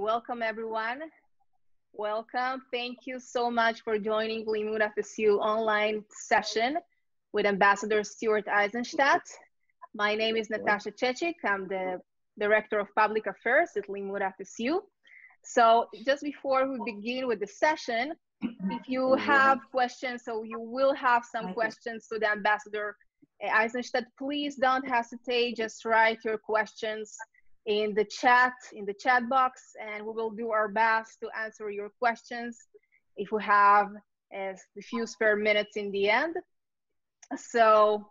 welcome everyone. Welcome. Thank you so much for joining Limmud FSU online session with Ambassador Stuart Eizenstat. My name is Natasha Chechik. I'm the Director of Public Affairs at Limmud FSU. So just before we begin with the session, if you have questions, so you will have some questions to the Ambassador Eizenstat, please don't hesitate, just write your questions in the chat, in the chat box, and we will do our best to answer your questions if we have a few spare minutes in the end. So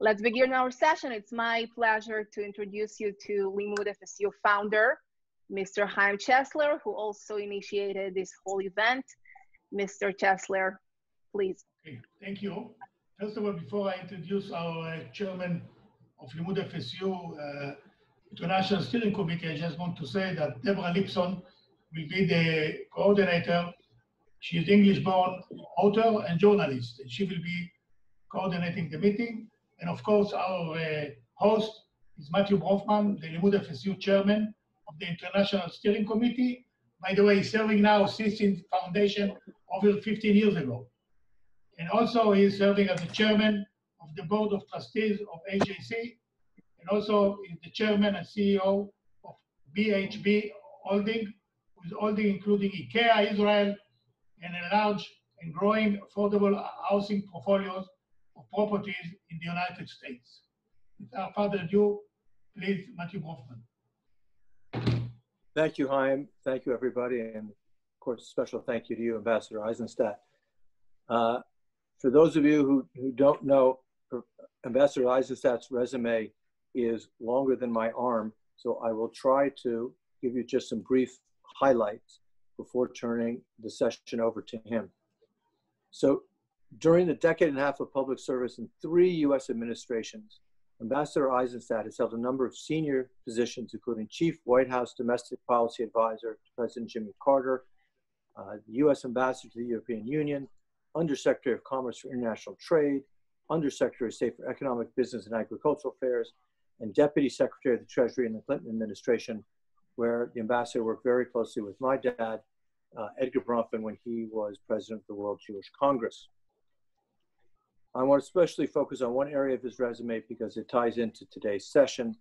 let's begin our session. It's my pleasure to introduce you to Limmud FSU founder, Mr. Chaim Chesler, who also initiated this whole event. Mr. Chesler, please. Okay, thank you. First of all, before I introduce our uh, chairman of Limmud FSU, uh, International Steering Committee, I just want to say that Deborah Lipson will be the coordinator. She is English-born author and journalist, and she will be coordinating the meeting. And of course, our uh, host is Matthew Bronfman, the Limmud FSU chairman of the International Steering Committee. By the way, serving now since its foundation over 15 years ago. And also he is serving as the chairman of the board of trustees of AJC, and also is the chairman and CEO of BHB Holding, is holding including IKEA Israel and a large and growing affordable housing portfolios of properties in the United States. Without further ado, please, Matthew Bronfman. Thank you, Chaim. Thank you, everybody. And of course, special thank you to you, Ambassador Eizenstat. Uh, for those of you who, who don't know, Ambassador Eizenstat's resume is longer than my arm, so I will try to give you just some brief highlights before turning the session over to him. So during the decade and a half of public service in three US administrations, Ambassador Eizenstat has held a number of senior positions, including Chief White House Domestic Policy Advisor to President Jimmy Carter, uh, U.S. Ambassador to the European Union, Undersecretary of Commerce for International Trade, Undersecretary of State for Economic, Business, and Agricultural Affairs, and Deputy Secretary of the Treasury in the Clinton administration, where the ambassador worked very closely with my dad, uh, Edgar Bronfman, when he was president of the World Jewish Congress. I want to especially focus on one area of his resume because it ties into today's session.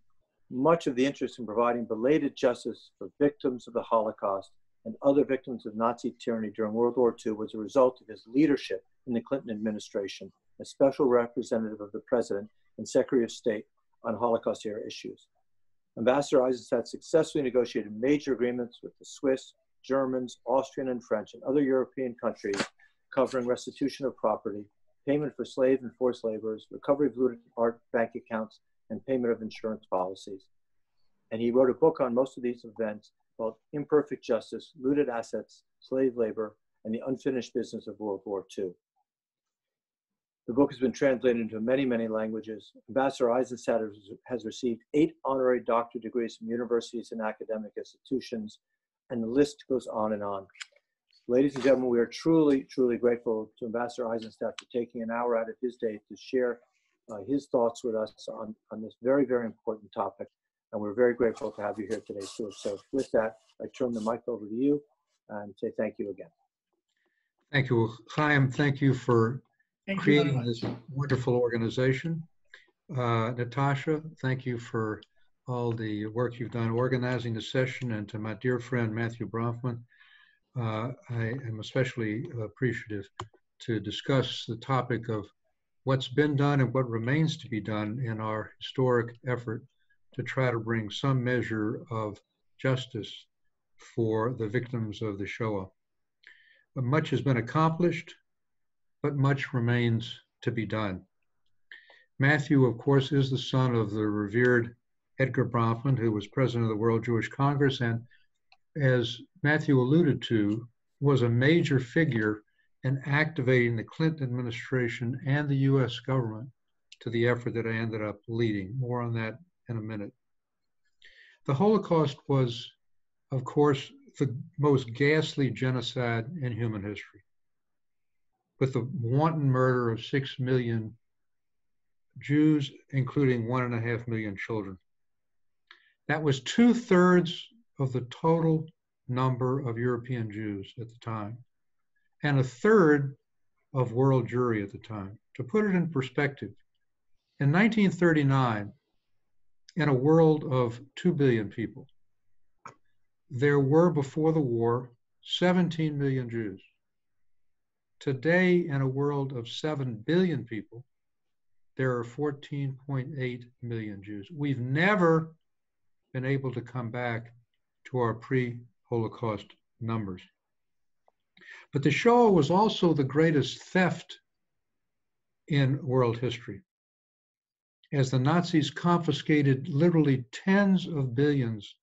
Much of the interest in providing belated justice for victims of the Holocaust and other victims of Nazi tyranny during World War II was a result of his leadership in the Clinton administration as special representative of the president and Secretary of State on Holocaust era issues. Ambassador Eizenstat successfully negotiated major agreements with the Swiss, Germans, Austrian, and French, and other European countries covering restitution of property, payment for slave and forced laborers, recovery of looted art bank accounts, and payment of insurance policies. And he wrote a book on most of these events called Imperfect Justice, Looted Assets, Slave Labor, and the Unfinished Business of World War II. The book has been translated into many, many languages. Ambassador Eizenstat has received eight honorary doctorate degrees from universities and academic institutions, and the list goes on and on. Ladies and gentlemen, we are truly, truly grateful to Ambassador Eizenstat for taking an hour out of his day to share uh, his thoughts with us on, on this very, very important topic. And we're very grateful to have you here today, Stuart. So with that, I turn the mic over to you and say thank you again. Thank you. Chaim, thank you for thank creating this wonderful organization. Uh, Natasha, thank you for all the work you've done organizing the session and to my dear friend Matthew Bronfman uh, I am especially appreciative to discuss the topic of what's been done and what remains to be done in our historic effort to try to bring some measure of justice for the victims of the Shoah. Much has been accomplished, but much remains to be done. Matthew, of course, is the son of the revered Edgar Bronfman, who was president of the World Jewish Congress and as Matthew alluded to, was a major figure in activating the Clinton administration and the US government to the effort that I ended up leading. More on that in a minute. The Holocaust was, of course, the most ghastly genocide in human history, with the wanton murder of six million Jews, including one and a half million children. That was two thirds of the total number of European Jews at the time and a third of world Jewry at the time. To put it in perspective, in 1939, in a world of 2 billion people, there were before the war 17 million Jews. Today, in a world of 7 billion people, there are 14.8 million Jews. We've never been able to come back to our pre Holocaust numbers. But the Shoah was also the greatest theft in world history, as the Nazis confiscated literally tens of billions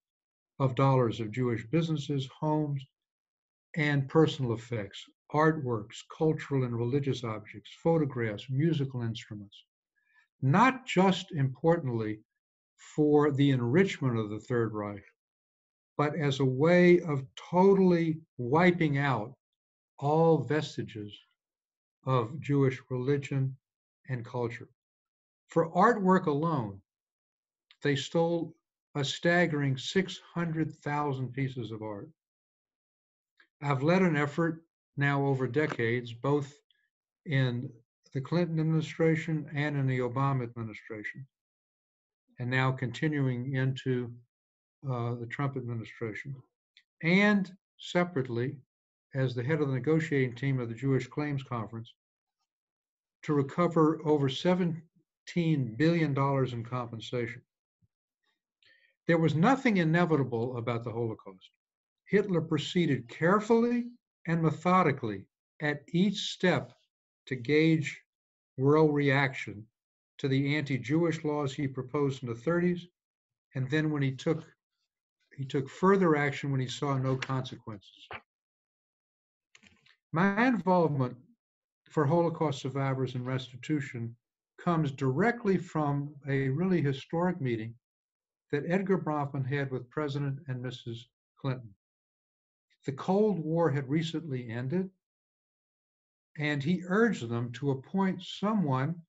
of dollars of Jewish businesses, homes, and personal effects, artworks, cultural and religious objects, photographs, musical instruments, not just importantly for the enrichment of the Third Reich, but as a way of totally wiping out all vestiges of Jewish religion and culture. For artwork alone, they stole a staggering 600,000 pieces of art. I've led an effort now over decades, both in the Clinton administration and in the Obama administration, and now continuing into uh, the Trump administration, and separately as the head of the negotiating team of the Jewish Claims Conference to recover over $17 billion in compensation. There was nothing inevitable about the Holocaust. Hitler proceeded carefully and methodically at each step to gauge world reaction to the anti-Jewish laws he proposed in the 30s, and then when he took he took further action when he saw no consequences. My involvement for Holocaust survivors and restitution comes directly from a really historic meeting that Edgar Bronfman had with President and Mrs. Clinton. The Cold War had recently ended, and he urged them to appoint someone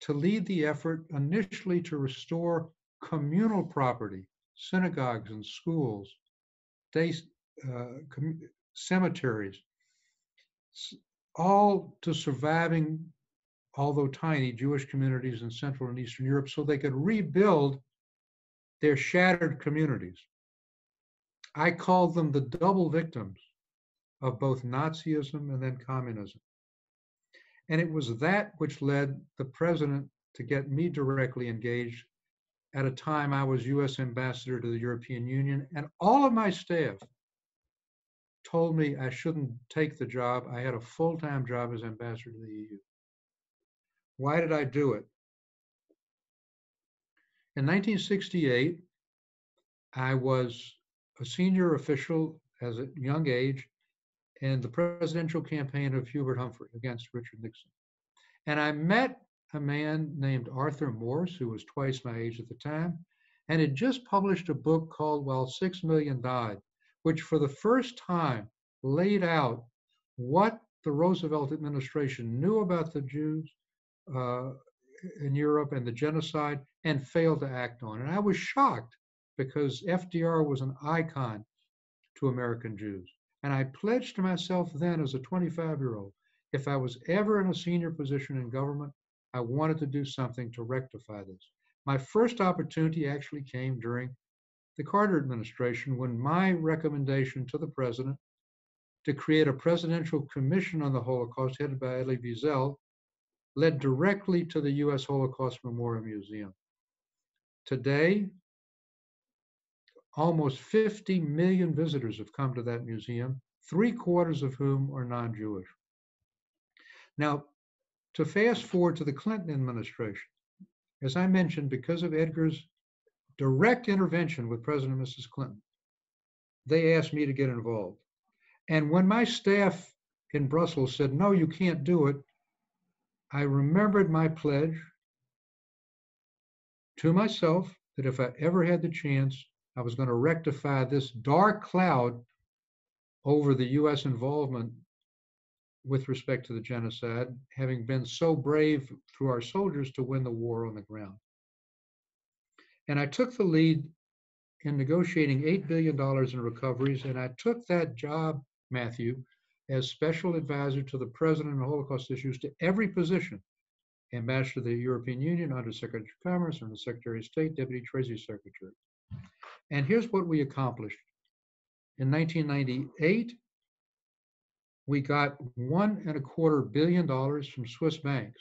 to lead the effort initially to restore communal property, synagogues and schools, day, uh, cemeteries, all to surviving, although tiny, Jewish communities in Central and Eastern Europe so they could rebuild their shattered communities. I called them the double victims of both Nazism and then communism. And it was that which led the president to get me directly engaged at a time I was US ambassador to the European Union, and all of my staff told me I shouldn't take the job. I had a full time job as ambassador to the EU. Why did I do it? In 1968, I was a senior official as a young age in the presidential campaign of Hubert Humphrey against Richard Nixon. And I met a man named Arthur Morse, who was twice my age at the time, and had just published a book called While Six Million Died which for the first time laid out what the Roosevelt administration knew about the Jews uh, in Europe and the genocide and failed to act on. And I was shocked because FDR was an icon to American Jews. And I pledged to myself then as a 25 year old if I was ever in a senior position in government, I wanted to do something to rectify this. My first opportunity actually came during the Carter administration when my recommendation to the president to create a presidential commission on the Holocaust headed by Elie Wiesel led directly to the U.S. Holocaust Memorial Museum. Today, almost 50 million visitors have come to that museum, three quarters of whom are non Jewish. Now, to fast forward to the Clinton administration, as I mentioned, because of Edgar's direct intervention with President and Mrs. Clinton, they asked me to get involved. And when my staff in Brussels said, no, you can't do it, I remembered my pledge to myself that if I ever had the chance, I was going to rectify this dark cloud over the US involvement with respect to the genocide, having been so brave through our soldiers to win the war on the ground. And I took the lead in negotiating $8 billion in recoveries, and I took that job, Matthew, as special advisor to the president on Holocaust issues to every position ambassador to the European Union, Undersecretary of Commerce, Under Secretary of State, Deputy Treasury Secretary. And here's what we accomplished. In 1998, we got one and a quarter billion dollars from Swiss banks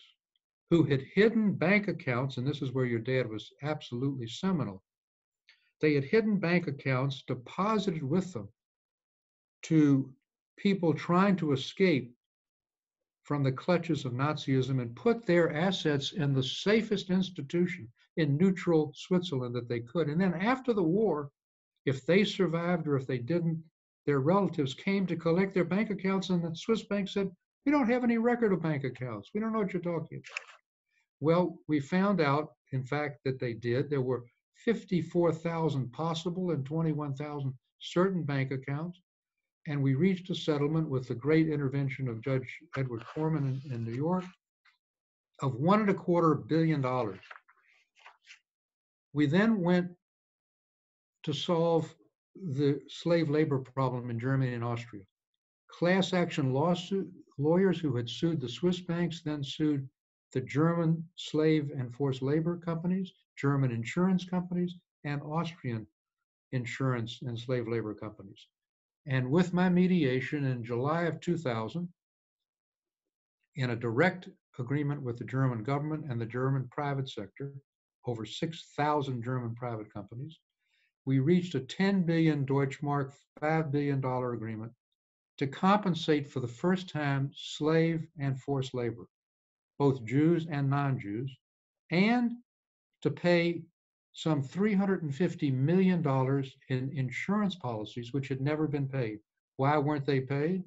who had hidden bank accounts, and this is where your dad was absolutely seminal. They had hidden bank accounts deposited with them to people trying to escape from the clutches of Nazism and put their assets in the safest institution in neutral Switzerland that they could. And then after the war, if they survived or if they didn't, their relatives came to collect their bank accounts, and the Swiss bank said, We don't have any record of bank accounts. We don't know what you're talking about. Well, we found out, in fact, that they did. There were 54,000 possible and 21,000 certain bank accounts. And we reached a settlement with the great intervention of Judge Edward Korman in, in New York of one and a quarter billion dollars. We then went to solve the slave labor problem in Germany and Austria. Class action lawsuit lawyers who had sued the Swiss banks then sued the German slave and forced labor companies, German insurance companies, and Austrian insurance and slave labor companies. And with my mediation in July of 2000, in a direct agreement with the German government and the German private sector, over 6,000 German private companies, we reached a 10 billion Deutschmark, $5 billion agreement to compensate for the first time slave and forced labor, both Jews and non Jews, and to pay some $350 million in insurance policies which had never been paid. Why weren't they paid?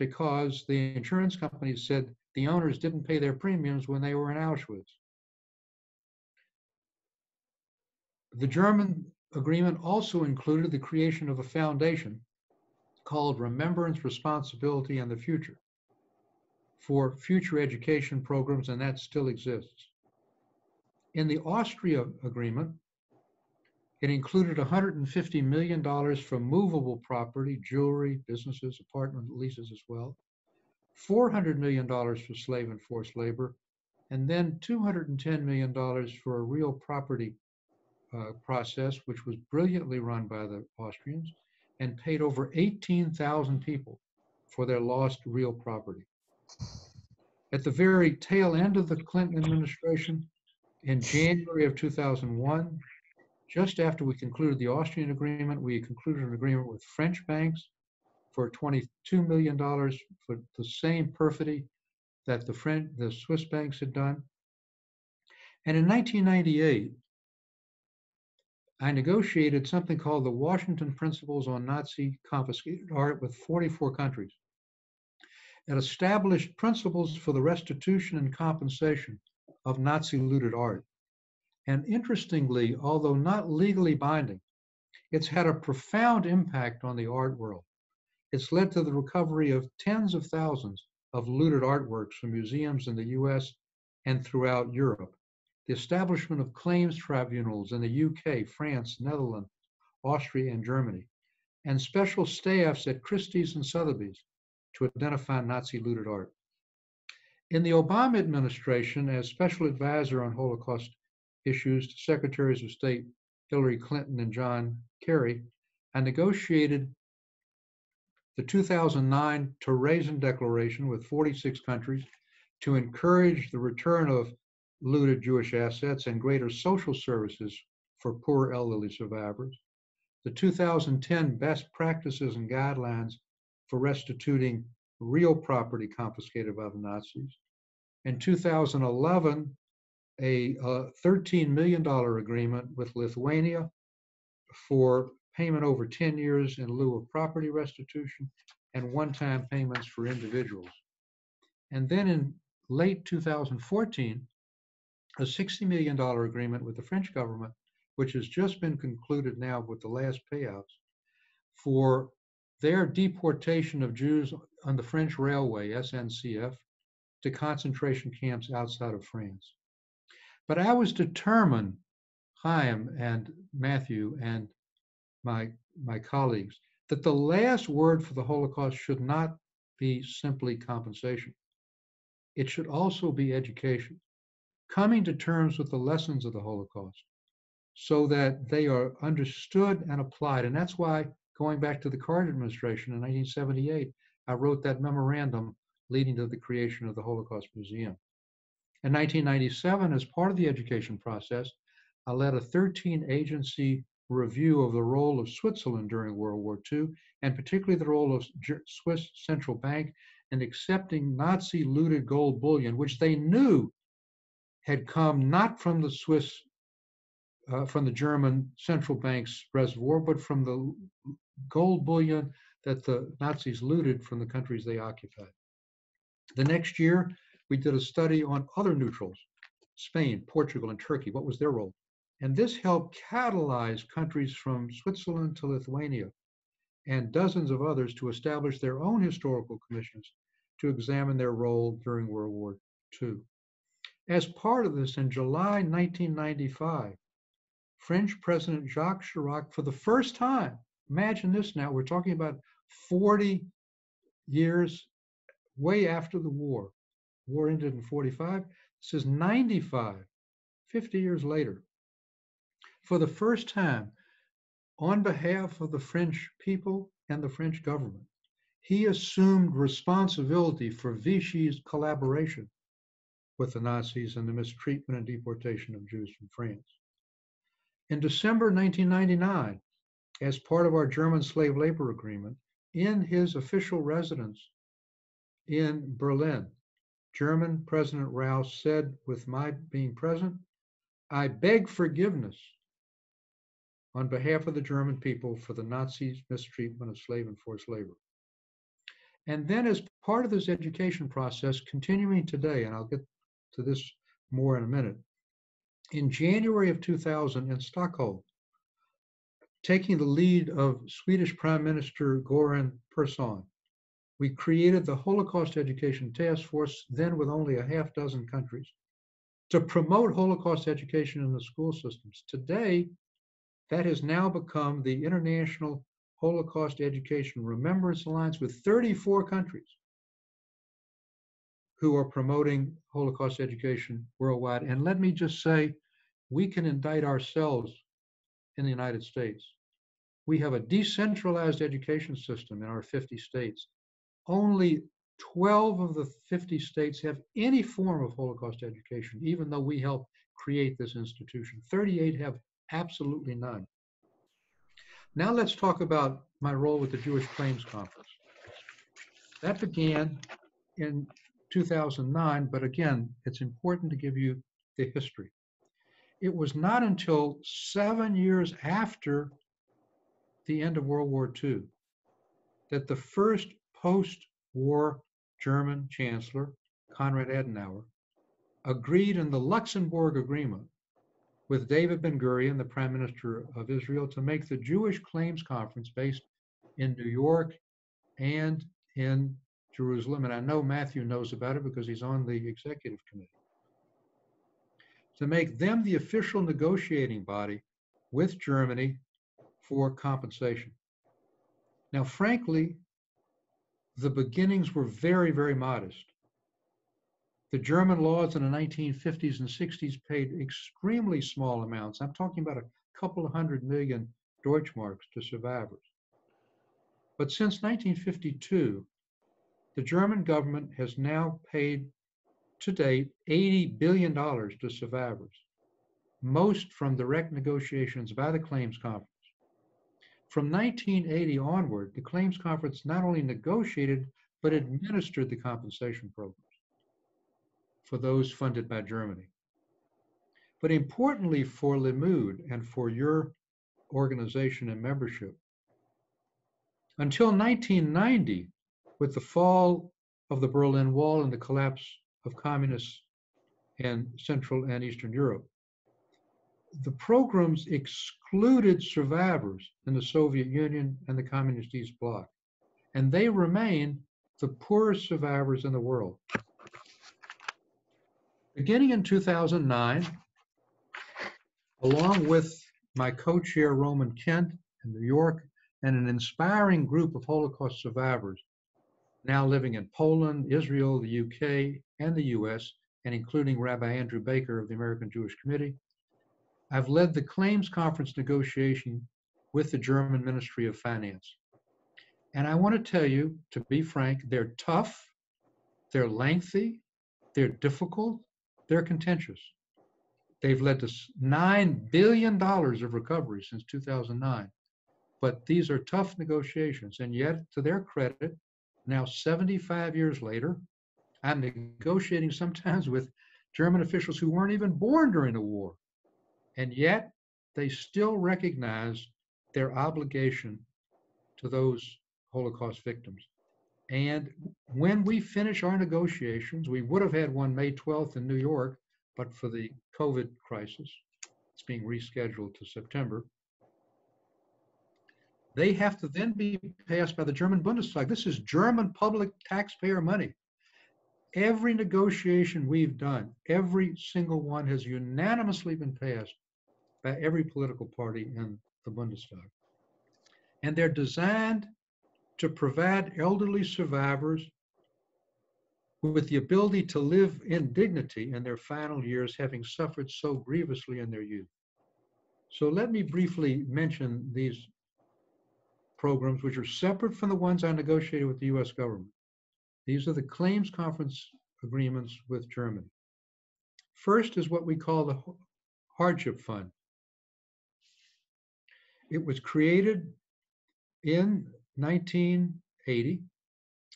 Because the insurance companies said the owners didn't pay their premiums when they were in Auschwitz. The German agreement also included the creation of a foundation called Remembrance, Responsibility, and the Future for future education programs, and that still exists. In the Austria agreement, it included $150 million for movable property, jewelry, businesses, apartment leases as well, $400 million for slave and forced labor, and then $210 million for a real property uh, process, which was brilliantly run by the Austrians and paid over 18,000 people for their lost real property. At the very tail end of the Clinton administration, in January of 2001, just after we concluded the Austrian agreement, we concluded an agreement with French banks for $22 million for the same perfidy that the French, the Swiss banks had done. And in 1998, I negotiated something called the Washington Principles on Nazi Confiscated Art with 44 countries. It established principles for the restitution and compensation of Nazi looted art. And interestingly, although not legally binding, it's had a profound impact on the art world. It's led to the recovery of tens of thousands of looted artworks from museums in the US and throughout Europe. The establishment of claims tribunals in the UK, France, Netherlands, Austria, and Germany, and special staffs at Christie's and Sotheby's to identify Nazi looted art. In the Obama administration, as special advisor on Holocaust issues to Secretaries of State Hillary Clinton and John Kerry, I negotiated the 2009 Terezin Declaration with 46 countries to encourage the return of looted Jewish assets and greater social services for poor elderly survivors. The 2010 Best Practices and Guidelines for Restituting Real Property Confiscated by the Nazis. In 2011, a uh, $13 million agreement with Lithuania for payment over 10 years in lieu of property restitution and one-time payments for individuals. And then in late 2014, a $60 million agreement with the French government, which has just been concluded now with the last payouts, for their deportation of Jews on the French railway, SNCF, to concentration camps outside of France. But I was determined, Chaim and Matthew and my, my colleagues, that the last word for the Holocaust should not be simply compensation. It should also be education, coming to terms with the lessons of the Holocaust so that they are understood and applied. And that's why, going back to the Carter administration in 1978, I wrote that memorandum leading to the creation of the Holocaust Museum. In 1997, as part of the education process, I led a 13 agency review of the role of Switzerland during World War II, and particularly the role of Swiss central bank in accepting Nazi looted gold bullion, which they knew had come not from the Swiss, uh, from the German central bank's reservoir, but from the gold bullion that the Nazis looted from the countries they occupied. The next year, we did a study on other neutrals, Spain, Portugal, and Turkey. What was their role? And this helped catalyze countries from Switzerland to Lithuania and dozens of others to establish their own historical commissions to examine their role during World War II. As part of this, in July 1995, French President Jacques Chirac, for the first time, imagine this now, we're talking about 40 years way after the war. War ended in 45. This is 95, 50 years later for the first time, on behalf of the French people and the French government, he assumed responsibility for Vichy's collaboration with the Nazis and the mistreatment and deportation of Jews from France. In December 1999, as part of our German slave labor agreement, in his official residence in Berlin, German President Rau said, with my being present, I beg forgiveness on behalf of the German people for the Nazis' mistreatment of slave and forced labor. And then, as part of this education process, continuing today, and I'll get to this more in a minute, in January of 2000 in Stockholm, taking the lead of Swedish Prime Minister Göran Persson, we created the Holocaust Education Task Force, then with only a half dozen countries, to promote Holocaust education in the school systems. Today, that has now become the International Holocaust Education Remembrance Alliance with 34 countries who are promoting Holocaust education worldwide. And let me just say, we can indict ourselves in the United States. We have a decentralized education system in our 50 states. Only 12 of the 50 states have any form of Holocaust education, even though we helped create this institution. 38 have absolutely none. Now let's talk about my role with the Jewish Claims Conference. That began in 2009, but again, it's important to give you the history. It was not until seven years after the end of World War II that the first post war German Chancellor, Konrad Adenauer, agreed in the Luxembourg Agreement with David Ben Gurion, the Prime Minister of Israel, to make the Jewish Claims Conference based in New York and in Jerusalem. And I know Matthew knows about it because he's on the executive committee. To make them the official negotiating body with Germany for compensation. Now, frankly, the beginnings were very, very modest. The German laws in the 1950s and 60s paid extremely small amounts. I'm talking about a couple of hundred million Deutschmarks to survivors. But since 1952, the German government has now paid to date $80 billion to survivors, most from direct negotiations by the Claims Conference. From 1980 onward, the Claims Conference not only negotiated, but administered the compensation programs for those funded by Germany. But importantly for Limmud and for your organization and membership, until 1990, with the fall of the Berlin Wall and the collapse of communists in Central and Eastern Europe, the programs excluded survivors in the Soviet Union and the Communist East Bloc, and they remain the poorest survivors in the world. Beginning in 2009, along with my co-chair Roman Kent in New York, and an inspiring group of Holocaust survivors now living in Poland, Israel, the UK, and the US, and including Rabbi Andrew Baker of the American Jewish Committee. I've led the claims conference negotiation with the German Ministry of Finance. And I want to tell you, to be frank, they're tough, they're lengthy, they're difficult, they're contentious. They've led to $9 billion of recovery since 2009. But these are tough negotiations. And yet, to their credit, now 75 years later, I'm negotiating sometimes with German officials who weren't even born during the war. And yet, they still recognize their obligation to those Holocaust victims. And when we finish our negotiations, we would have had one May 12th in New York, but for the COVID crisis, it's being rescheduled to September. They have to then be passed by the German Bundestag. This is German public taxpayer money. Every negotiation we've done, every single one has unanimously been passed by every political party in the Bundestag. And they're designed to provide elderly survivors with the ability to live in dignity in their final years, having suffered so grievously in their youth. So let me briefly mention these programs, which are separate from the ones I negotiated with the US government. These are the claims conference agreements with Germany. First is what we call the hardship fund. It was created in 1980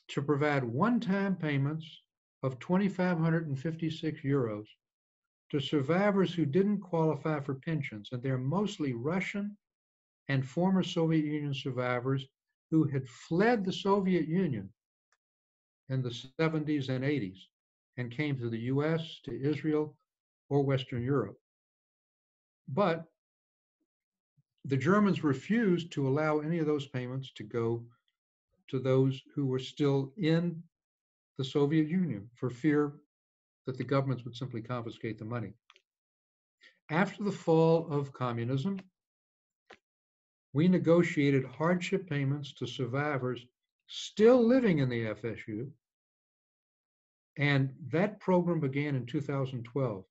to provide one-time payments of 2,556 euros to survivors who didn't qualify for pensions, and they're mostly Russian and former Soviet Union survivors who had fled the Soviet Union in the 70s and 80s and came to the US, to Israel, or Western Europe. But the Germans refused to allow any of those payments to go to those who were still in the Soviet Union for fear that the governments would simply confiscate the money. After the fall of communism, we negotiated hardship payments to survivors still living in the FSU. And that program began in 2012.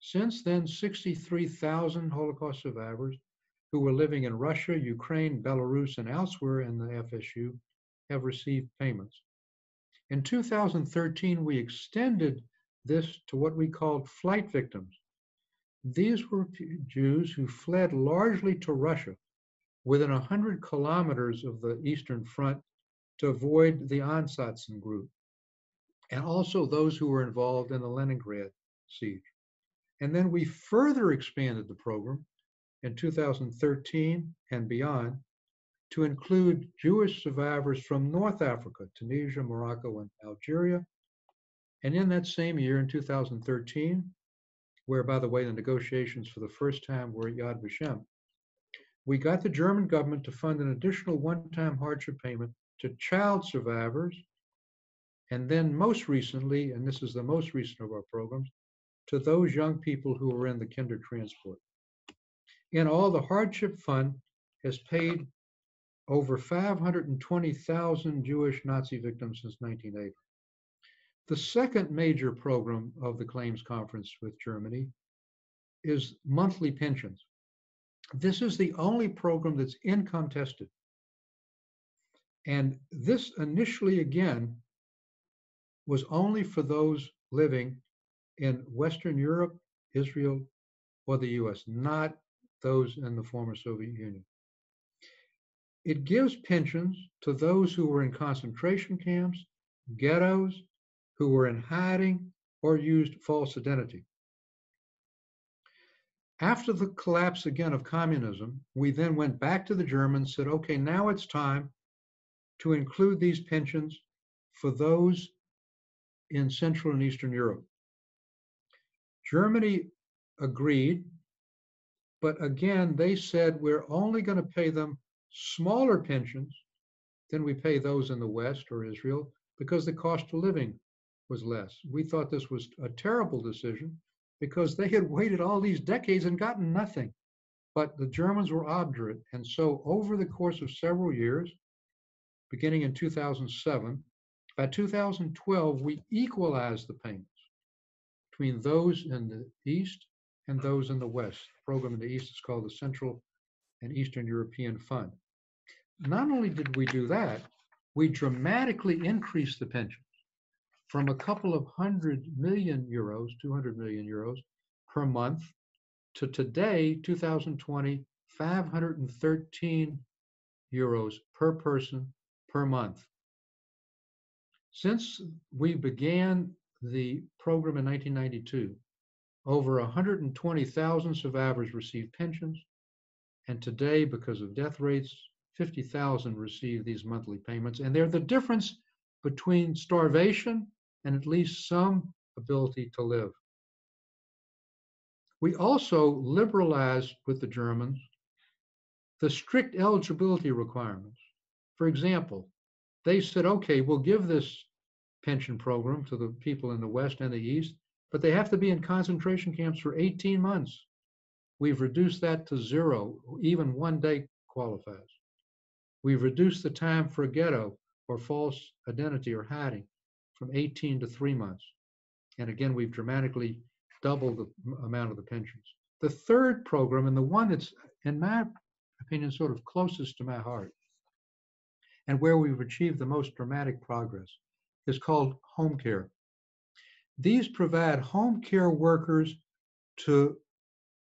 Since then, 63,000 Holocaust survivors who were living in Russia, Ukraine, Belarus, and elsewhere in the FSU have received payments. In 2013, we extended this to what we called flight victims. These were Jews who fled largely to Russia within 100 kilometers of the Eastern Front to avoid the Einsatz group, and also those who were involved in the Leningrad siege. And then we further expanded the program in 2013 and beyond to include Jewish survivors from North Africa, Tunisia, Morocco, and Algeria. And in that same year, in 2013, where, by the way, the negotiations for the first time were at Yad Vashem, we got the German government to fund an additional one-time hardship payment to child survivors, and then most recently, and this is the most recent of our programs, to those young people who were in the kinder transport. In all, the hardship fund has paid over 520,000 Jewish Nazi victims since 1980. The second major program of the claims conference with Germany is monthly pensions. This is the only program that's income tested. And this initially, again, was only for those living in Western Europe, Israel, or the US, not those in the former Soviet Union. It gives pensions to those who were in concentration camps, ghettos, who were in hiding, or used false identity. After the collapse again of communism, we then went back to the Germans, said, okay, now it's time to include these pensions for those in Central and Eastern Europe. Germany agreed, but again, they said we're only going to pay them smaller pensions than we pay those in the West or Israel because the cost of living was less. We thought this was a terrible decision because they had waited all these decades and gotten nothing. But the Germans were obdurate. And so over the course of several years, beginning in 2007, by 2012, we equalized the payments between those in the East and those in the West. The program in the East is called the Central and Eastern European Fund. Not only did we do that, we dramatically increased the pensions from a couple of hundred million euros, 200 million euros per month to today, 2020, 513 euros per person per month. Since we began the program in 1992, over 120,000 survivors received pensions, and today, because of death rates, 50,000 receive these monthly payments, and they're the difference between starvation and at least some ability to live. We also liberalized with the Germans the strict eligibility requirements. For example, they said, okay, we'll give this pension program to the people in the West and the East, but they have to be in concentration camps for 18 months. We've reduced that to zero, even one day qualifies. We've reduced the time for a ghetto or false identity or hiding from 18 to three months. And again, we've dramatically doubled the amount of the pensions. The third program, and the one that's, in my opinion, sort of closest to my heart, and where we've achieved the most dramatic progress, is called home care. These provide home care workers to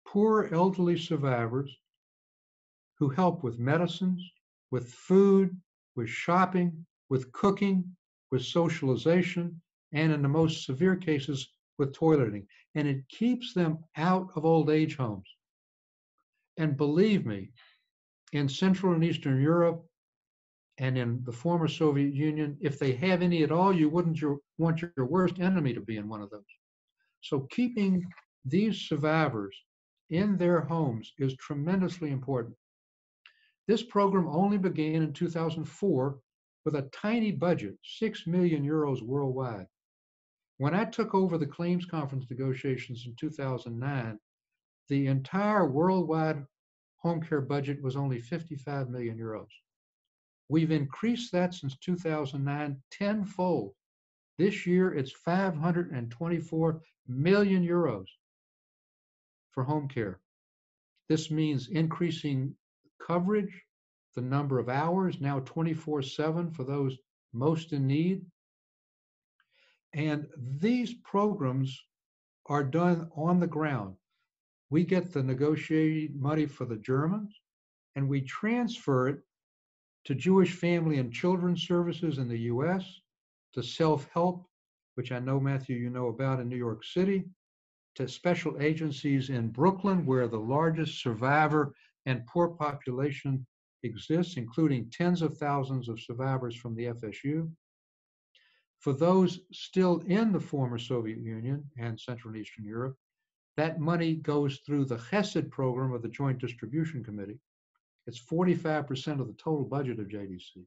poor elderly survivors who help with medicines, with food, with shopping, with cooking, with socialization, and in the most severe cases, with toileting. And it keeps them out of old age homes. And believe me, in Central and Eastern Europe and in the former Soviet Union, if they have any at all, you wouldn't your, want your worst enemy to be in one of those. So keeping these survivors in their homes is tremendously important. This program only began in 2004 with a tiny budget, 6 million euros worldwide. When I took over the claims conference negotiations in 2009, the entire worldwide home care budget was only 55 million euros. We've increased that since 2009 tenfold. This year, it's 524 million euros for home care. This means increasing coverage, the number of hours, now 24 7 for those most in need. And these programs are done on the ground. We get the negotiated money for the Germans and we transfer it to Jewish Family and Children's Services in the US, to self help, which I know, Matthew, you know about in New York City, to special agencies in Brooklyn, where the largest survivor and poor population exists, including tens of thousands of survivors from the FSU. For those still in the former Soviet Union and Central and Eastern Europe, that money goes through the Chesed program of the Joint Distribution Committee. It's 45% of the total budget of JDC,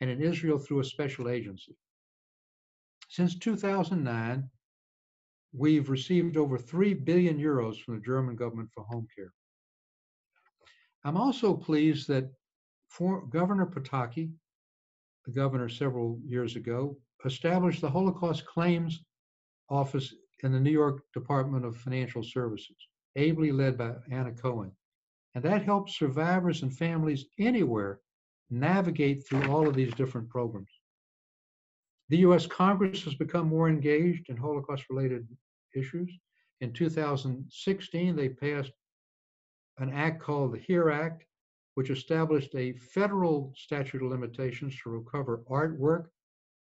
and in Israel through a special agency. Since 2009, we've received over 3 billion euros from the German government for home care. I'm also pleased that for Governor Pataki, the governor several years ago, established the Holocaust Claims Office in the New York Department of Financial Services, ably led by Anna Cohen. And that helps survivors and families anywhere navigate through all of these different programs. The US Congress has become more engaged in Holocaust related issues. In 2016, they passed an act called the HEAR Act, which established a federal statute of limitations to recover artwork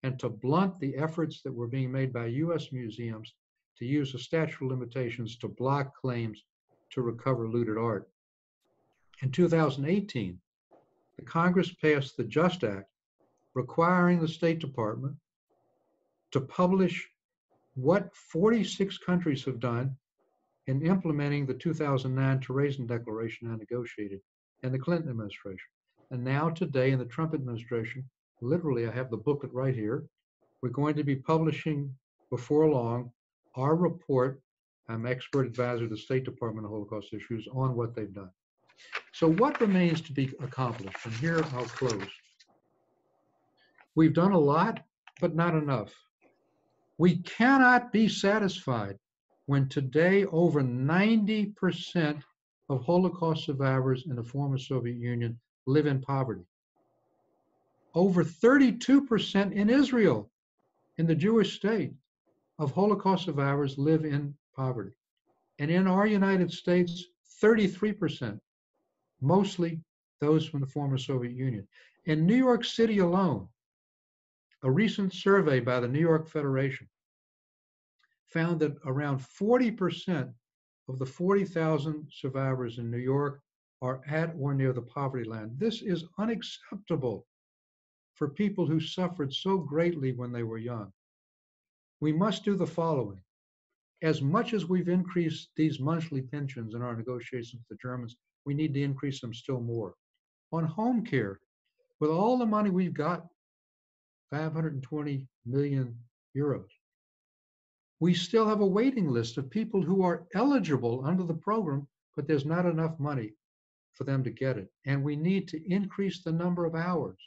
and to blunt the efforts that were being made by US museums to use the statute of limitations to block claims to recover looted art. In 2018, the Congress passed the JUST Act, requiring the State Department to publish what 46 countries have done in implementing the 2009 Terezin Declaration I negotiated and the Clinton administration. And now, today, in the Trump administration, literally, I have the booklet right here. We're going to be publishing before long our report. I'm expert advisor to the State Department of Holocaust issues on what they've done. So what remains to be accomplished? And here I'll close. We've done a lot, but not enough. We cannot be satisfied when today over 90% of Holocaust survivors in the former Soviet Union live in poverty. Over 32% in Israel, in the Jewish state, of Holocaust survivors live in poverty. And in our United States, 33%, mostly those from the former Soviet Union. In New York City alone, a recent survey by the New York Federation found that around 40% of the 40,000 survivors in New York are at or near the poverty line. This is unacceptable for people who suffered so greatly when they were young. We must do the following. As much as we've increased these monthly pensions in our negotiations with the Germans, we need to increase them still more. On home care, with all the money we've got, 520 million euros, we still have a waiting list of people who are eligible under the program, but there's not enough money for them to get it. And we need to increase the number of hours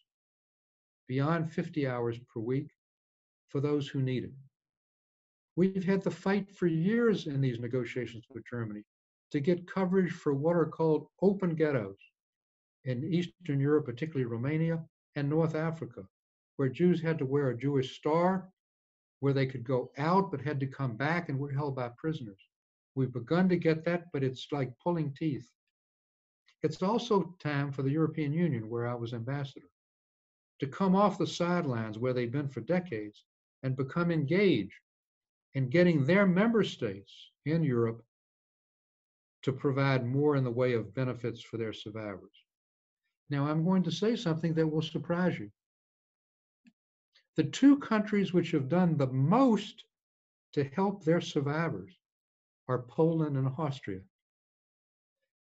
beyond 50 hours per week for those who need it. We've had the fight for years in these negotiations with Germany to get coverage for what are called open ghettos in Eastern Europe, particularly Romania and North Africa, where Jews had to wear a Jewish star where they could go out but had to come back and were held by prisoners. We've begun to get that, but it's like pulling teeth. It's also time for the European Union, where I was ambassador, to come off the sidelines where they've been for decades and become engaged in getting their member states in Europe to provide more in the way of benefits for their survivors. Now, I'm going to say something that will surprise you. The two countries which have done the most to help their survivors are Poland and Austria.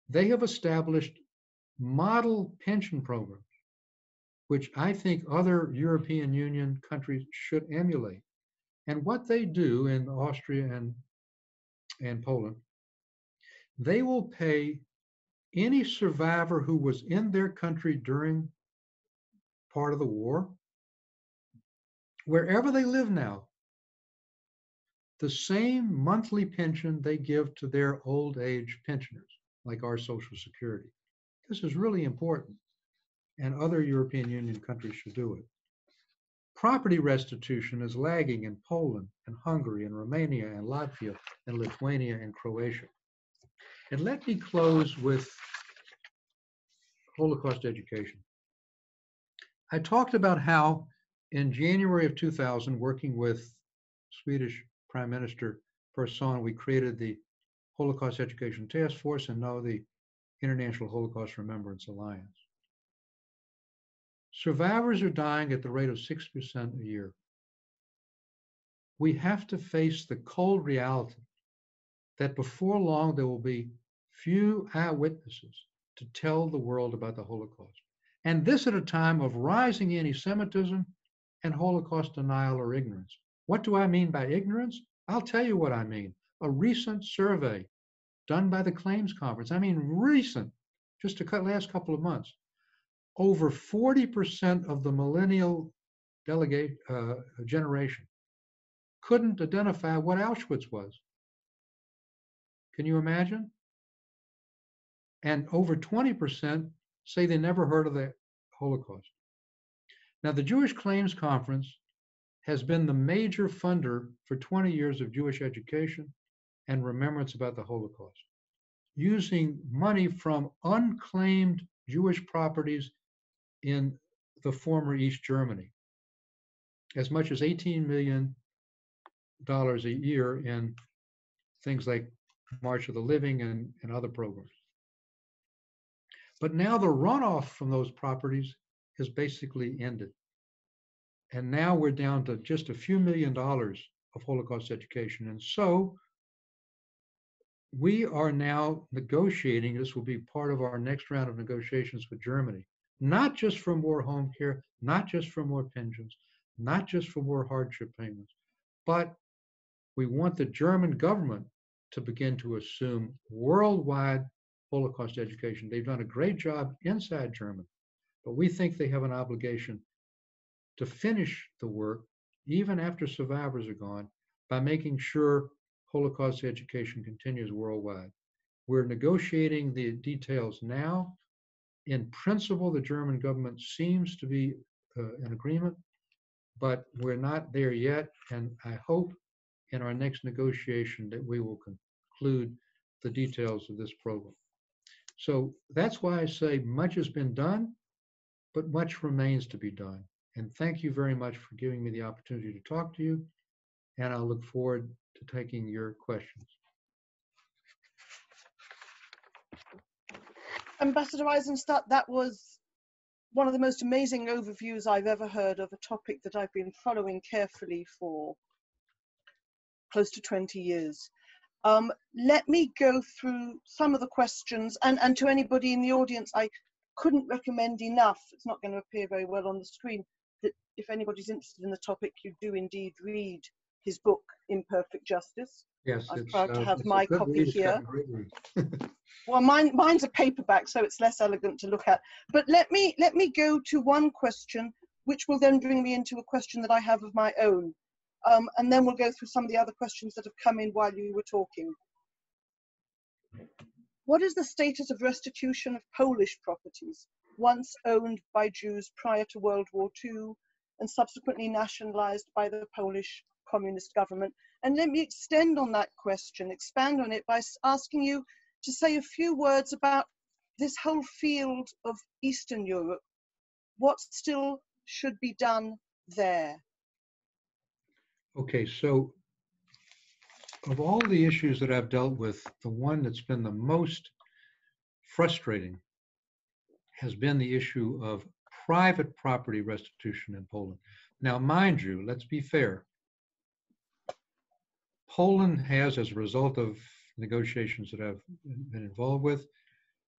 They have established model pension programs, which I think other European Union countries should emulate. And what they do in Austria and, and Poland, they will pay any survivor who was in their country during part of the war wherever they live now, the same monthly pension they give to their old age pensioners, like our Social Security. This is really important, and other European Union countries should do it. Property restitution is lagging in Poland and Hungary and Romania and Latvia and Lithuania and Croatia. And let me close with Holocaust education. I talked about how in January of 2000, working with Swedish Prime Minister Persson, we created the Holocaust Education Task Force and now the International Holocaust Remembrance Alliance. Survivors are dying at the rate of 6% a year. We have to face the cold reality that before long there will be few eyewitnesses to tell the world about the Holocaust. And this at a time of rising anti Semitism and Holocaust denial or ignorance. What do I mean by ignorance? I'll tell you what I mean. A recent survey done by the Claims Conference, I mean recent, just the last couple of months, over 40% of the millennial delegate uh, generation couldn't identify what Auschwitz was. Can you imagine? And over 20% say they never heard of the Holocaust. Now, the Jewish Claims Conference has been the major funder for 20 years of Jewish education and remembrance about the Holocaust, using money from unclaimed Jewish properties in the former East Germany, as much as $18 million a year in things like March of the Living and, and other programs. But now the runoff from those properties has basically ended. And now we're down to just a few million dollars of Holocaust education. And so we are now negotiating, this will be part of our next round of negotiations with Germany, not just for more home care, not just for more pensions, not just for more hardship payments, but we want the German government to begin to assume worldwide Holocaust education. They've done a great job inside Germany, but we think they have an obligation to finish the work even after survivors are gone by making sure Holocaust education continues worldwide. We're negotiating the details now. In principle, the German government seems to be uh, in agreement, but we're not there yet. And I hope in our next negotiation that we will conclude the details of this program. So that's why I say much has been done, but much remains to be done. And thank you very much for giving me the opportunity to talk to you. And I'll look forward to taking your questions. Ambassador Eizenstat, that was one of the most amazing overviews I've ever heard of a topic that I've been following carefully for close to 20 years. Um, let me go through some of the questions and, and to anybody in the audience, I couldn't recommend enough, it's not going to appear very well on the screen, that if anybody's interested in the topic, you do indeed read his book, Imperfect Justice. Yes, I'm proud to uh, have my copy read. It's got here. a great read. Well, mine, mine's a paperback, so it's less elegant to look at. But let me let me go to one question, which will then bring me into a question that I have of my own, um, and then we'll go through some of the other questions that have come in while you were talking. What is the status of restitution of Polish properties once owned by Jews prior to World War II and subsequently nationalized by the Polish communist government? And let me extend on that question, expand on it by asking you to say a few words about this whole field of Eastern Europe. What still should be done there? Okay, so of all the issues that I've dealt with, the one that's been the most frustrating has been the issue of private property restitution in Poland. Now, mind you, let's be fair. Poland has, as a result of negotiations that I've been involved with,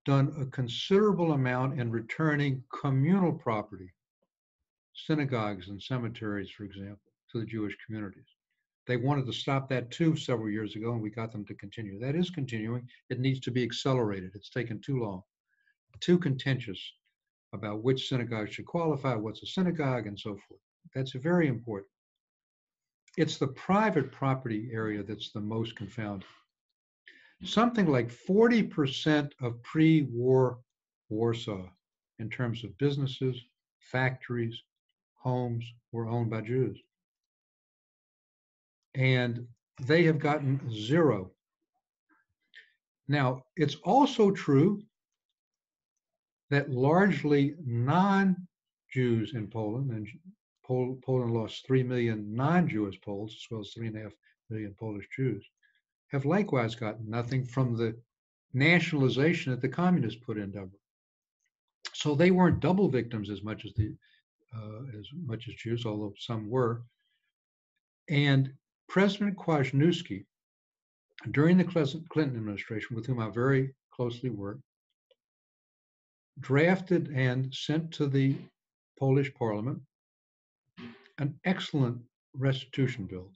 done a considerable amount in returning communal property, synagogues and cemeteries, for example, the Jewish communities. They wanted to stop that too several years ago, and we got them to continue. That is continuing. It needs to be accelerated. It's taken too long, too contentious about which synagogue should qualify, what's a synagogue, and so forth. That's very important. It's the private property area that's the most confounding. Something like 40% of pre war Warsaw, in terms of businesses, factories, homes, were owned by Jews. And they have gotten zero. Now, it's also true that largely non Jews in Poland, and Pol- Poland lost 3 million non Jewish Poles, as well as 3.5 million Polish Jews, have likewise gotten nothing from the nationalization that the communists put in government. So they weren't double victims as much as the uh, as much as Jews, although some were. And President Kwasniewski, during the Clinton administration, with whom I very closely worked, drafted and sent to the Polish parliament an excellent restitution bill,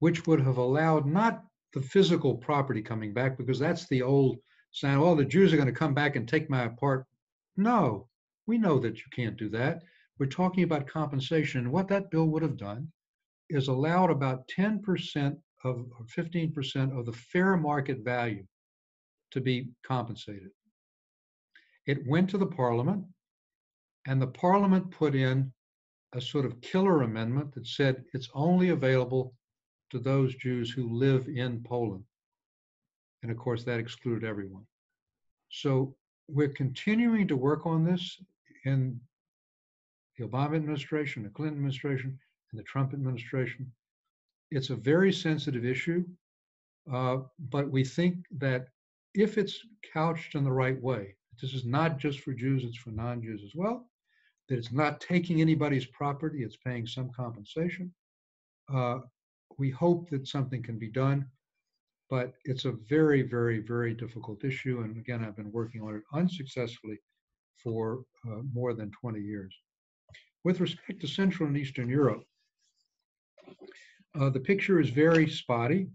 which would have allowed not the physical property coming back, because that's the old saying, oh, the Jews are going to come back and take my apart. No, we know that you can't do that. We're talking about compensation. And what that bill would have done is allowed about 10% of or 15% of the fair market value to be compensated. It went to the parliament, and the parliament put in a sort of killer amendment that said it's only available to those Jews who live in Poland. And of course, that excluded everyone. So we're continuing to work on this in the Obama administration, the Clinton administration, and the Trump administration. It's a very sensitive issue, uh, but we think that if it's couched in the right way, this is not just for Jews, it's for non Jews as well, that it's not taking anybody's property, it's paying some compensation. Uh, we hope that something can be done, but it's a very, very, very difficult issue. And again, I've been working on it unsuccessfully for uh, more than 20 years. With respect to Central and Eastern Europe, uh, the picture is very spotty.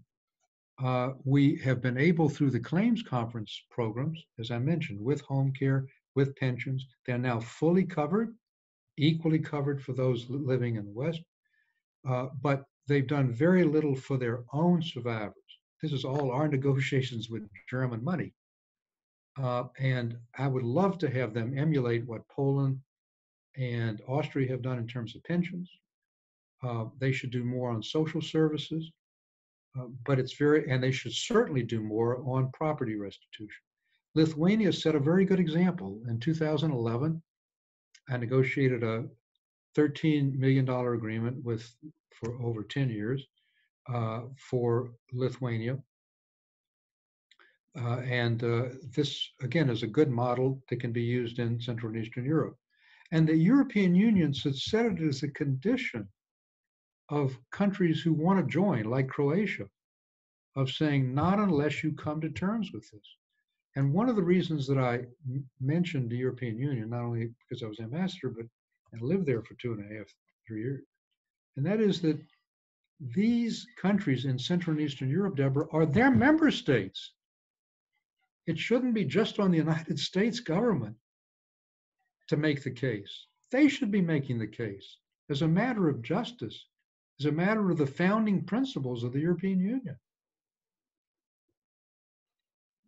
uh, we have been able through the claims conference programs, as I mentioned, with home care, with pensions, they're now fully covered, equally covered for those living in the West. Uh, but they've done very little for their own survivors. This is all our negotiations with German money. Uh, and I would love to have them emulate what Poland and Austria have done in terms of pensions. Uh, they should do more on social services, uh, but it's very, and they should certainly do more on property restitution. Lithuania set a very good example. In 2011, I negotiated a $13 million agreement with for over 10 years uh, for Lithuania. Uh, and uh, this, again, is a good model that can be used in Central and Eastern Europe. And the European Union has set it as a condition of countries who want to join, like Croatia, of saying, not unless you come to terms with this. And one of the reasons that I mentioned the European Union, not only because I was ambassador, but and lived there for two and a half, three years, and that is that these countries in Central and Eastern Europe, Deborah, are their member states. It shouldn't be just on the United States government to make the case. They should be making the case as a matter of justice, as a matter of the founding principles of the European Union.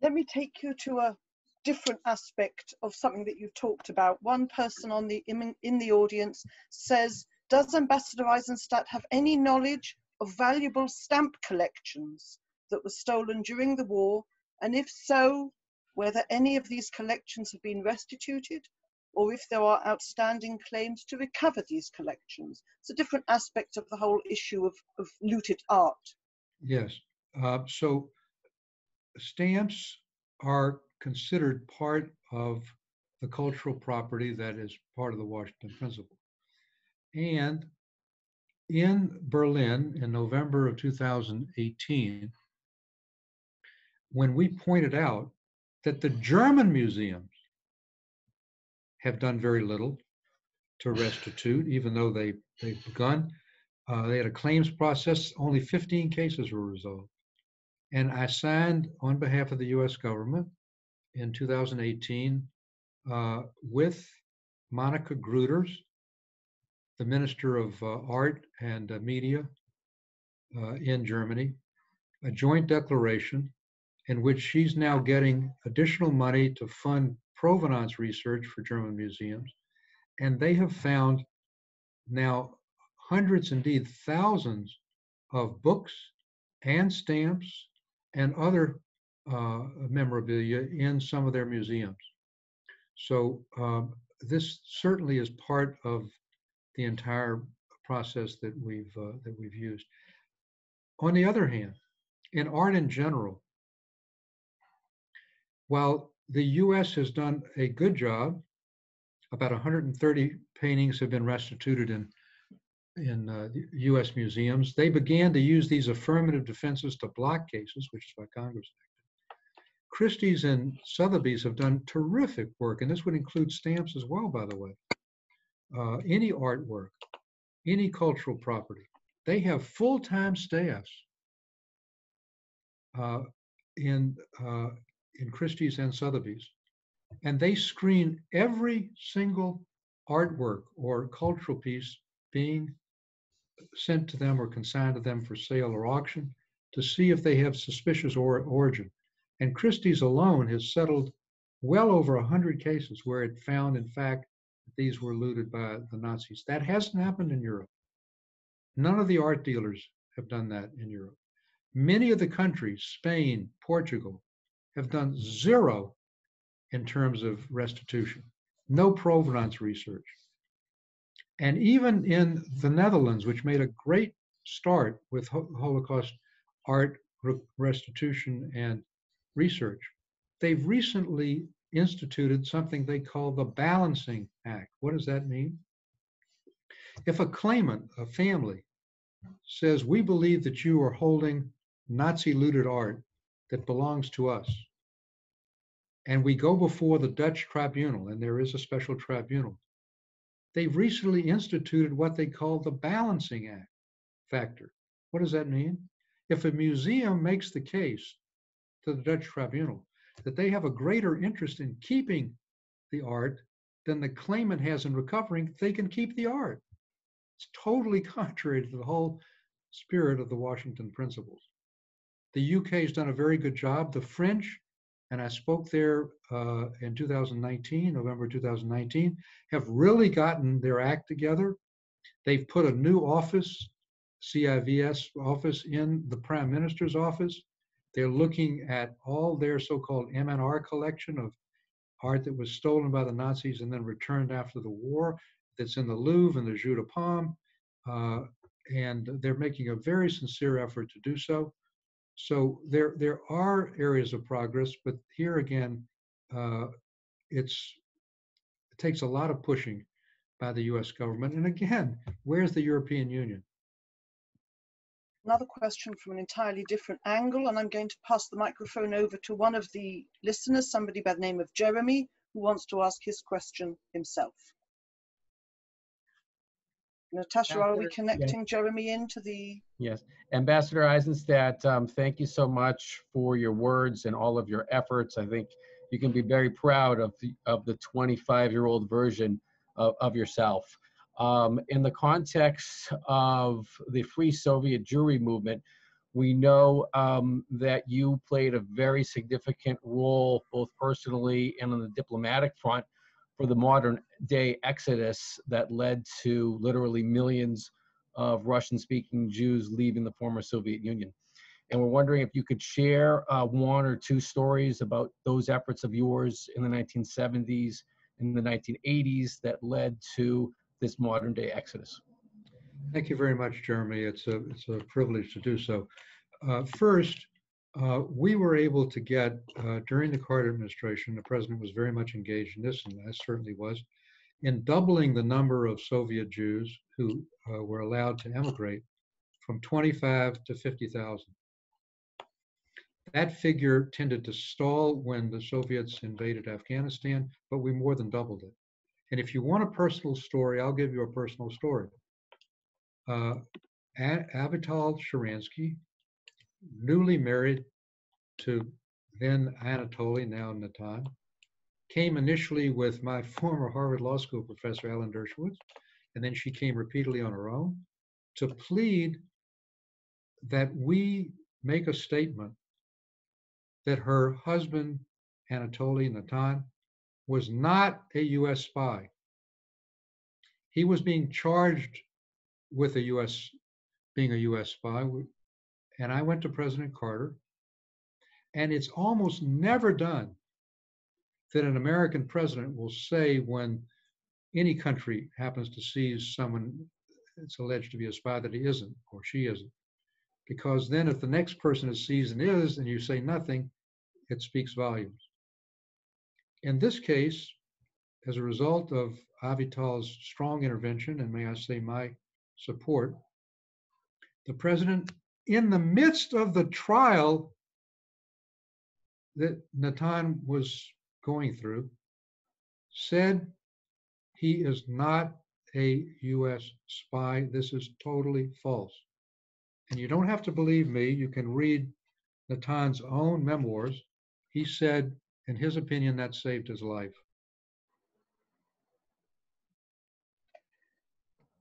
Let me take you to a different aspect of something that you've talked about. One person on the in the audience says, does Ambassador Eizenstat have any knowledge of valuable stamp collections that were stolen during the war? And if so, whether any of these collections have been restituted or if there are outstanding claims to recover these collections. It's a different aspect of the whole issue of, of looted art. Yes. Uh, so stamps are considered part of the cultural property that is part of the Washington Principle. And in Berlin in November of 2018, when we pointed out that the German museums have done very little to restitute, even though they, they've begun. Uh, they had a claims process, only 15 cases were resolved. And I signed on behalf of the US government in 2018 uh, with Monika Grütters, the Minister of uh, Art and uh, Media uh, in Germany, a joint declaration in which she's now getting additional money to fund provenance research for German museums. And they have found now hundreds, indeed thousands, of books and stamps and other uh, memorabilia in some of their museums. So um, this certainly is part of the entire process that we've uh, that we've used. On the other hand, in art in general, while the US has done a good job, about 130 paintings have been restituted in in uh, U.S. museums. They began to use these affirmative defenses to block cases, which is why Congress acted. Christie's and Sotheby's have done terrific work, and this would include stamps as well, by the way. Uh, any artwork, any cultural property, they have full-time staffs uh, in uh, in Christie's and Sotheby's, and they screen every single artwork or cultural piece being sent to them or consigned to them for sale or auction to see if they have suspicious or origin. And Christie's alone has settled well over 100 cases where it found, in fact, that these were looted by the Nazis. That hasn't happened in Europe. None of the art dealers have done that in Europe. Many of the countries, Spain, Portugal, have done zero in terms of restitution, no provenance research. And even in the Netherlands, which made a great start with Holocaust art restitution and research, they've recently instituted something they call the Balancing Act. What does that mean? If a claimant, a family, says, We believe that you are holding Nazi looted art that belongs to us, and we go before the Dutch tribunal, and there is a special tribunal. They've recently instituted what they call the balancing act factor. What does that mean? If a museum makes the case to the Dutch tribunal that they have a greater interest in keeping the art than the claimant has in recovering, they can keep the art. It's totally contrary to the whole spirit of the Washington principles. The UK has done a very good job. The French, and I spoke there uh, in 2019, November 2019, have really gotten their act together. They've put a new office, CIVS office, in the Prime Minister's office. They're looking at all their so-called MNR collection of art that was stolen by the Nazis and then returned after the war that's in the Louvre and the Jeu de Paume. Uh, and they're making a very sincere effort to do so. So there, there are areas of progress, but here again, uh, it's, it takes a lot of pushing by the US government. And again, where's the European Union? Another question from an entirely different angle, and I'm going to pass the microphone over to one of the listeners, somebody by the name of Jeremy, who wants to ask his question himself. Natasha, are we connecting. Jeremy into the? Yes. Ambassador Eizenstat, um, thank you so much for your words and all of your efforts. I think you can be very proud of the, of the 25 year old version of, of yourself. Um, in the context of the Free Soviet Jewry movement, we know um, that you played a very significant role, both personally and on the diplomatic front, for the modern day exodus that led to literally millions of Russian speaking Jews leaving the former Soviet Union. And we're wondering if you could share uh, one or two stories about those efforts of yours in the 1970s and the 1980s that led to this modern day exodus. Thank you very much, Jeremy. It's a, it's a privilege to do so. Uh, first, uh, we were able to get, uh, during the Carter administration, the president was very much engaged in this, and I certainly was, in doubling the number of Soviet Jews who uh, were allowed to emigrate from 25 to 50,000. That figure tended to stall when the Soviets invaded Afghanistan, but we more than doubled it. And if you want a personal story, I'll give you a personal story. Uh, Avital Sharansky newly married to then Anatoly, now Natan, came initially with my former Harvard Law School professor, Alan Dershowitz, and then she came repeatedly on her own to plead that we make a statement that her husband, Anatoly Natan, was not a US spy. He was being charged with a US, being a US spy, and I went to President Carter, and it's almost never done that an American president will say when any country happens to seize someone that's alleged to be a spy that he isn't or she isn't. Because then if the next person is seized and is, and you say nothing, it speaks volumes. In this case, as a result of Avital's strong intervention, and may I say my support, the president in the midst of the trial that Natan was going through, said he is not a US spy. This is totally false. And you don't have to believe me. You can read Natan's own memoirs. He said, in his opinion, that saved his life.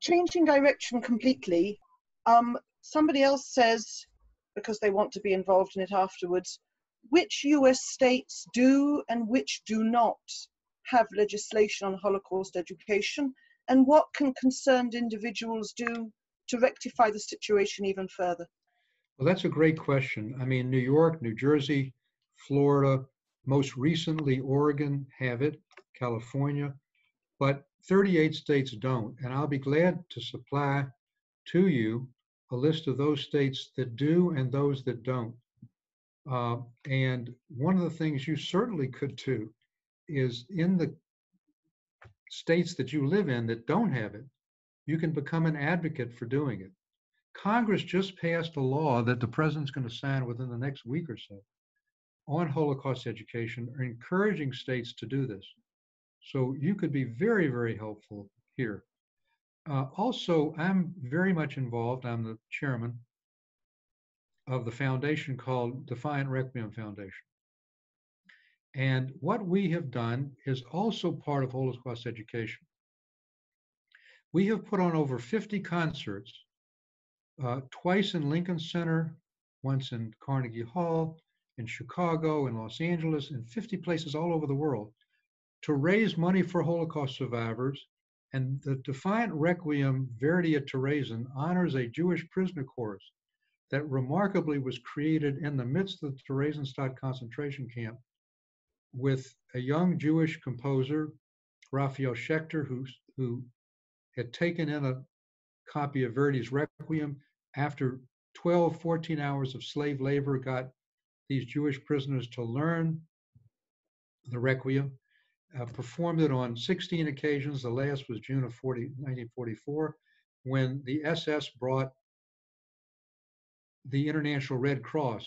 Changing direction completely, um, somebody else says, because they want to be involved in it afterwards, which US states do and which do not have legislation on Holocaust education, and what can concerned individuals do to rectify the situation even further? Well, that's a great question. I mean, New York, New Jersey, Florida, most recently Oregon have it, California, but 38 states don't. And I'll be glad to supply to you a list of those states that do and those that don't. Uh, and one of the things you certainly could do is in the states that you live in that don't have it, you can become an advocate for doing it. Congress just passed a law that the president's going to sign within the next week or so on Holocaust education, encouraging states to do this. So you could be very, very helpful here. Uh, also, I'm very much involved, I'm the chairman of the foundation called Defiant Requiem Foundation. And what we have done is also part of Holocaust education. We have put on over 50 concerts, uh, twice in Lincoln Center, once in Carnegie Hall, in Chicago, in Los Angeles, in 50 places all over the world to raise money for Holocaust survivors. And the Defiant Requiem Verdi at Terezin honors a Jewish prisoner chorus that remarkably was created in the midst of the Theresienstadt concentration camp with a young Jewish composer, Raphael Schechter, who, who had taken in a copy of Verdi's Requiem. After 12, 14 hours of slave labor, got these Jewish prisoners to learn the Requiem, uh, performed it on 16 occasions. The last was June of 40, 1944, when the SS brought the International Red Cross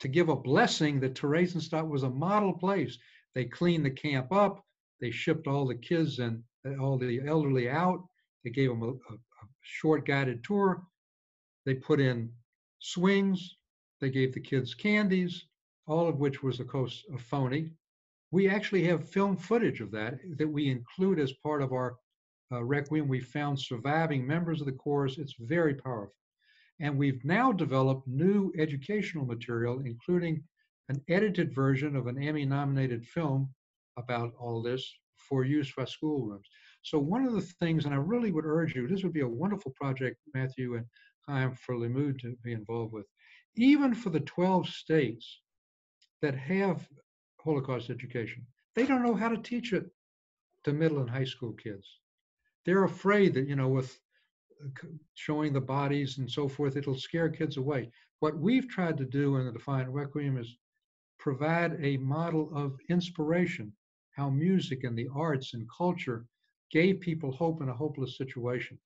to give a blessing that Theresienstadt was a model place. They cleaned the camp up. They shipped all the kids and all the elderly out. They gave them a, a, a short guided tour. They put in swings. They gave the kids candies, all of which was, of course, a phony. We actually have film footage of that that we include as part of our uh, Requiem. We found surviving members of the chorus. It's very powerful. And we've now developed new educational material, including an edited version of an Emmy nominated film about all this for use for schoolrooms. So one of the things, and I really would urge you, this would be a wonderful project, Matthew and Chaim, for Limmud to be involved with. Even for the 12 states that have Holocaust education, they don't know how to teach it to middle and high school kids. They're afraid that, you know, with uh, showing the bodies and so forth, it'll scare kids away. What we've tried to do in the Defiant Requiem is provide a model of inspiration, how music and the arts and culture gave people hope in a hopeless situation.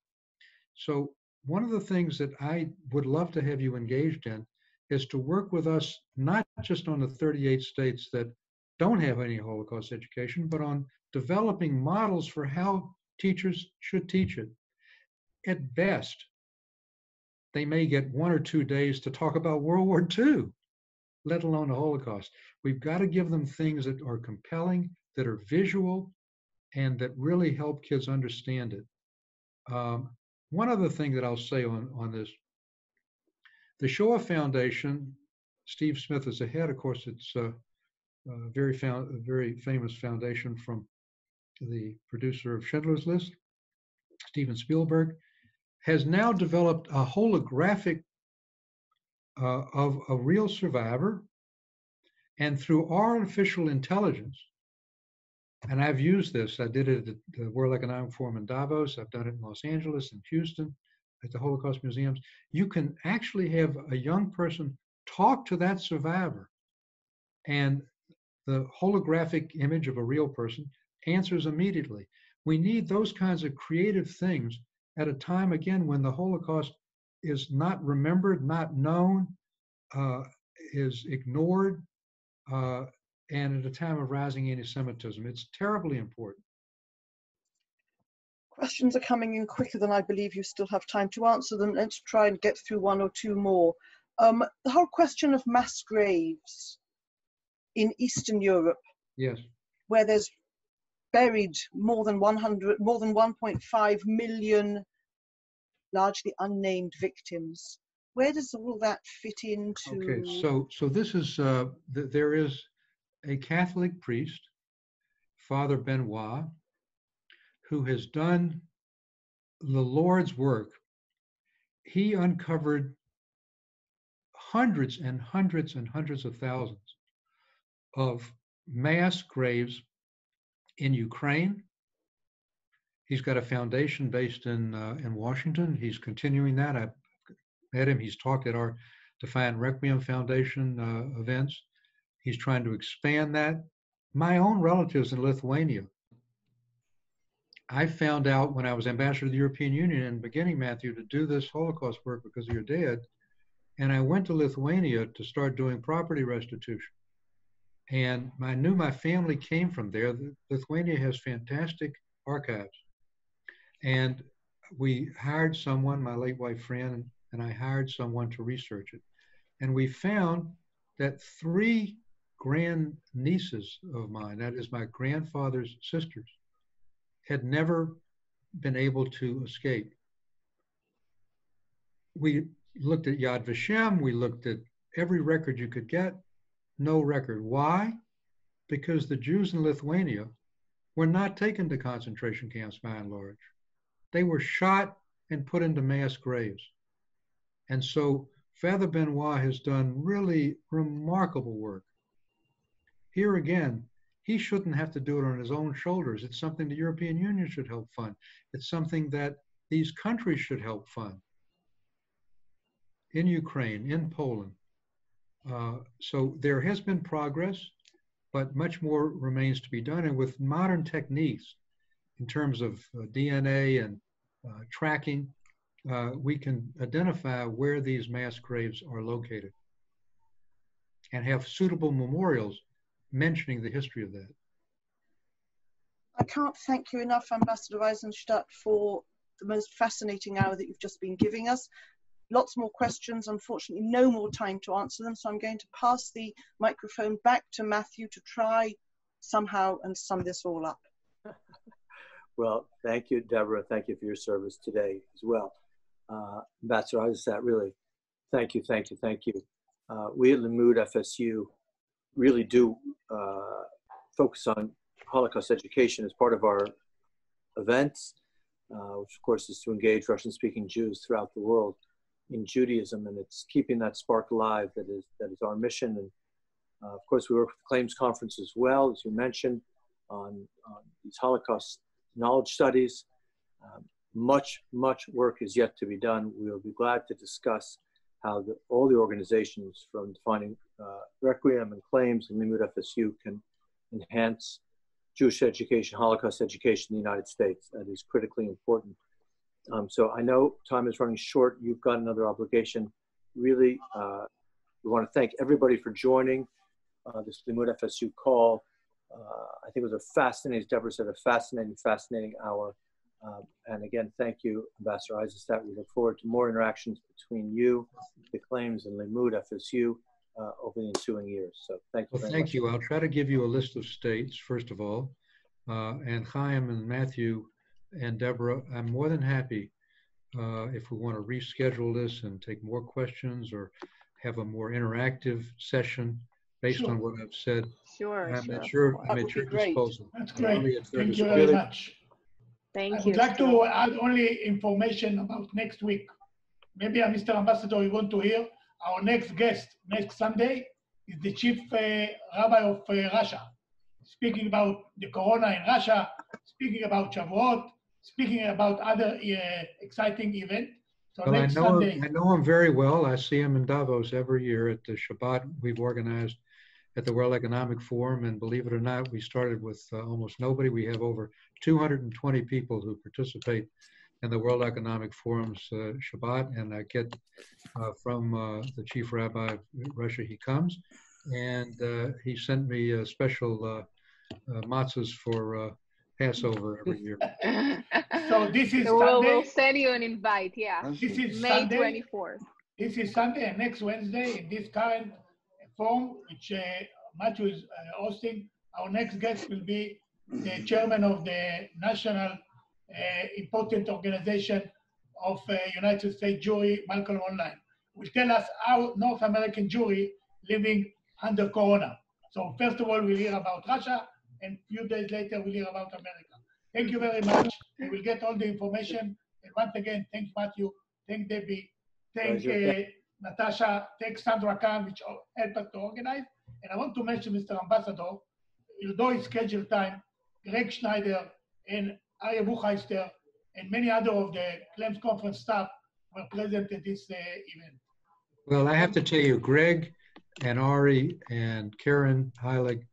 So, one of the things that I would love to have you engaged in is to work with us, not just on the 38 states that don't have any Holocaust education, but on developing models for how teachers should teach it at best, they may get one or two days to talk about World War II, let alone the Holocaust. We've got to give them things that are compelling, that are visual, and that really help kids understand it. Um, one other thing that I'll say on, on this the Shoah Foundation, Steve Smith is the head. Of course, it's a, a very, found, very famous foundation from the producer of Schindler's List, Steven Spielberg has now developed a holographic uh, of a real survivor. And through artificial intelligence, and I've used this, I did it at the World Economic Forum in Davos, I've done it in Los Angeles and Houston at the Holocaust museums. You can actually have a young person talk to that survivor, and the holographic image of a real person answers immediately. We need those kinds of creative things at a time again when the Holocaust is not remembered, not known, uh, is ignored, uh, and at a time of rising anti-Semitism. It's terribly important. Questions are coming in quicker than I believe you still have time to answer them. Let's try and get through one or two more. Um, the whole question of mass graves in Eastern Europe. Yes. Where there's buried more than 100, more than 1.5 million largely unnamed victims. Where does all that fit into? Okay, so so this is uh, th- there is a Catholic priest, Father Desbois, who has done the Lord's work. He uncovered hundreds and hundreds and hundreds of thousands of mass graves in Ukraine. He's got a foundation based in uh, in Washington. He's continuing that. I met him. He's talked at our Defiant Requiem Foundation uh, events. He's trying to expand that. My own relatives in Lithuania. I found out when I was ambassador to the European Union and beginning, Matthew, to do this Holocaust work because of your dad. And I went to Lithuania to start doing property restitution and I knew my family came from there. Lithuania has fantastic archives. And we hired someone, my late wife friend, and I hired someone to research it. And we found that three grand nieces of mine, that is my grandfather's sisters, had never been able to escape. We looked at Yad Vashem, we looked at every record you could get, no record. Why? Because the Jews in Lithuania were not taken to concentration camps by and large. They were shot and put into mass graves. And so Father Desbois has done really remarkable work. Here again, he shouldn't have to do it on his own shoulders. It's something the European Union should help fund. It's something that these countries should help fund in Ukraine, in Poland. Uh, so there has been progress, but much more remains to be done. And with modern techniques, in terms of uh, DNA and uh, tracking, uh, we can identify where these mass graves are located and have suitable memorials mentioning the history of that. I can't thank you enough, Ambassador Eizenstat, for the most fascinating hour that you've just been giving us. Lots more questions, unfortunately, no more time to answer them. So I'm going to pass the microphone back to Matthew to try somehow and sum this all up. well, thank you, Deborah. Thank you for your service today as well. Uh, Ambassador Eizenstat, really, thank you, thank you, thank you. Uh, we at Limmud FSU really do uh, focus on Holocaust education as part of our events, uh, which of course is to engage Russian-speaking Jews throughout the world in Judaism, and it's keeping that spark alive that is that is our mission. And uh, of course, we work with the Claims Conference as well, as you mentioned, on, on these Holocaust knowledge studies. Um, much, much work is yet to be done. We'll be glad to discuss how the, all the organizations from Defiant uh, Requiem and Claims and Limmud FSU can enhance Jewish education, Holocaust education in the United States. That is critically important. Um, so I know time is running short. You've got another obligation. Really, uh, we want to thank everybody for joining uh, this Limmud FSU call. Uh, I think it was a fascinating, as Deborah said, a fascinating, fascinating hour. Um, and again, thank you, Ambassador Eizenstat. We look forward to more interactions between you, the claims, and Limmud FSU uh, over the ensuing years. So thank you. Well, thank much. you. I'll try to give you a list of states, first of all. Uh, and Chaim and Matthew and Deborah, I'm more than happy uh, if we want to reschedule this and take more questions or have a more interactive session based sure. on what I've said. Sure. I'm sure. at your, I'm at your disposal. That's great. Thank you very much. Thank I you. I would like to add only information about next week. Maybe, uh, Mr. Ambassador, you want to hear our next guest next Sunday is the chief uh, rabbi of uh, Russia, speaking about the corona in Russia, speaking about Shavuot, speaking about other uh, exciting events. So well, I know, Sunday, him, I know him very well. I see him in Davos every year at the Shabbat we've organized at the World Economic Forum. And believe it or not, we started with uh, almost nobody. We have over 220 people who participate in the World Economic Forum's uh, Shabbat. And I get uh, from uh, the chief rabbi of Russia, he comes. And uh, he sent me a special uh, matzahs for Passover every year. so this is so Sunday. We'll send you an invite. Yeah. This is May Sunday. 24th. This is Sunday and next Wednesday in this current form, which uh, Matthew is uh, hosting. Our next guest will be the chairman of the national uh, important organization of uh, United States Jewry, Malcolm Hoenlein, will tell us how North American Jewry living under Corona. So first of all, we'll hear about Russia, and a few days later, we'll hear about America. Thank you very much. We will get all the information. And once again, thank Matthew, thank Debbie, thank uh, Natasha, thank Sandra Khan, which helped us to organize. And I want to mention, Mr. Ambassador, although it's scheduled time, Greg Schneider and Arya Buchheister and many other of the claims conference staff were present at this uh, event. Well, I have to tell you, Greg and Ari and Karen Heilig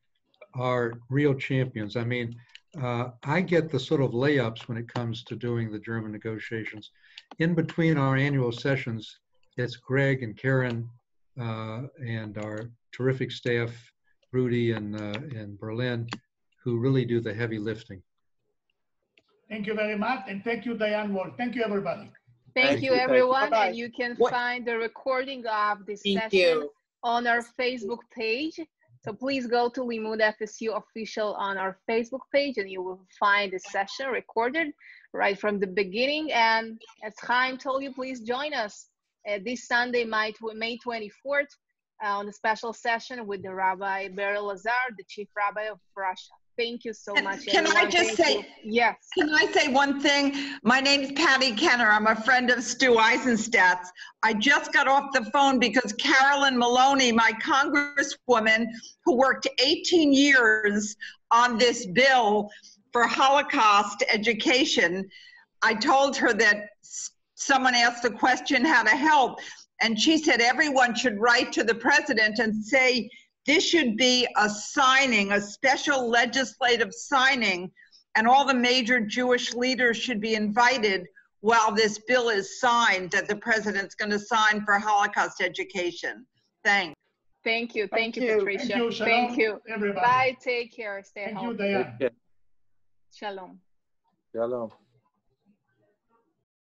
are real champions. I mean, uh, I get the sort of layups when it comes to doing the German negotiations. In between our annual sessions, it's Greg and Karen uh, and our terrific staff, Rudy and uh, in Berlin, who really do the heavy lifting. Thank you very much, and thank you, Diane Wall. Thank you, everybody. Thank, Thank you, you, thank you. everyone. And you can What- find the recording of this Thank session you. on our Facebook page. So please go to Limmud FSU official on our Facebook page and you will find the session recorded right from the beginning. And as Chaim told you, please join us uh, this Sunday, May, May 24th, uh, on the special session with the Rabbi Berel Lazar, the Chief Rabbi of Russia. Thank you so Can- much. can I just Thank you. say- Yes. Can I say one thing? My name's Patty Kenner. I'm a friend of Stu Eizenstat's. I just got off the phone because Carolyn Maloney, my congresswoman, who worked 18 years on this bill for Holocaust education, I told her that someone asked the question how to help, and she said everyone should write to the president and say this should be a signing, a special legislative signing and all the major Jewish leaders should be invited while this bill is signed that the president's going to sign for Holocaust education. Thanks. Thank you. Thank, Thank you, you. Patricia. Thank you. Shalom, Thank you. everybody. Bye. Take care. Stay Thank you. Diane. Shalom. Shalom.